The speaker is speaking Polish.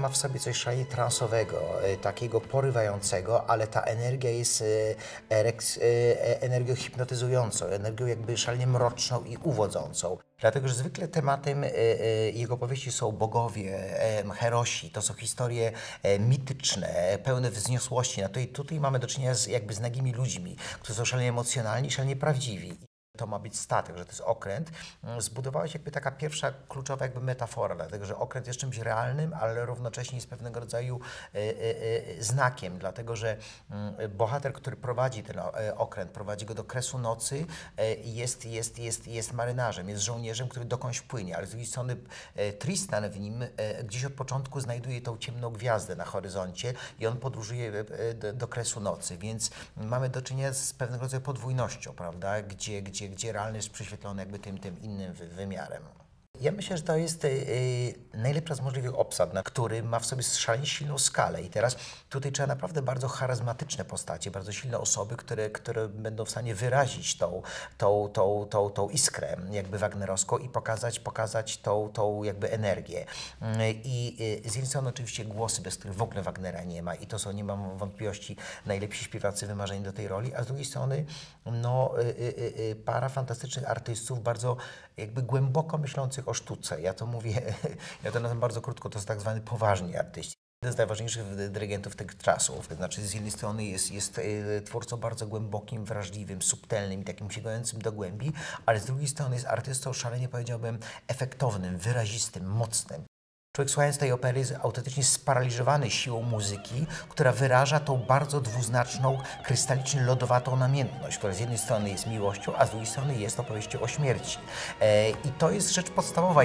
Ma w sobie coś szalenie transowego, e, takiego porywającego, ale ta energia jest e, e, energią hipnotyzującą, energią jakby szalenie mroczną i uwodzącą. Dlatego, że zwykle tematem jego powieści są bogowie, herosi, to są historie mityczne, pełne wzniosłości. No tutaj, tutaj mamy do czynienia z, jakby z nagimi ludźmi, którzy są szalenie emocjonalni, szalenie prawdziwi to ma być statek, że to jest okręt, mm, zbudowała się jakby taka pierwsza kluczowa jakby metafora, dlatego że okręt jest czymś realnym, ale równocześnie jest pewnego rodzaju e, e, e, znakiem, dlatego że mm, bohater, który prowadzi ten okręt, prowadzi go do kresu nocy, jest, jest, jest, jest marynarzem, jest żołnierzem, który dokądś płynie, ale z drugiej strony Tristan w nim gdzieś od początku znajduje tą ciemną gwiazdę na horyzoncie i on podróżuje do, do kresu nocy, więc mamy do czynienia z pewnego rodzaju podwójnością, prawda, gdzie, gdzie gdzie, realny jest prześwietlony jakby tym, tym innym wymiarem. Ja myślę, że to jest y, y, najlepsza z możliwych obsad, który ma w sobie szalenie silną skalę. I teraz tutaj trzeba naprawdę bardzo charyzmatyczne postacie, bardzo silne osoby, które, które będą w stanie wyrazić tą, tą, tą, tą, tą iskrę jakby wagnerowską i pokazać, pokazać tą, tą jakby energię. I y, z jednej strony oczywiście głosy, bez których w ogóle Wagnera nie ma i to są, nie mam wątpliwości, najlepsi śpiewacy wymarzeni do tej roli, a z drugiej strony no, para fantastycznych artystów, bardzo jakby głęboko myślących o sztuce. Ja to mówię, ja to nazywam bardzo krótko, to są tak zwani poważni artyści. Jeden z najważniejszych dyrygentów tych czasów. Znaczy, z jednej strony jest, jest e, twórcą bardzo głębokim, wrażliwym, subtelnym i takim sięgającym do głębi, ale z drugiej strony jest artystą szalenie, powiedziałbym, efektownym, wyrazistym, mocnym. Człowiek słuchając tej opery jest autentycznie sparaliżowany siłą muzyki, która wyraża tą bardzo dwuznaczną, krystalicznie lodowatą namiętność, która z jednej strony jest miłością, a z drugiej strony jest opowieścią o śmierci. E, I to jest rzecz podstawowa.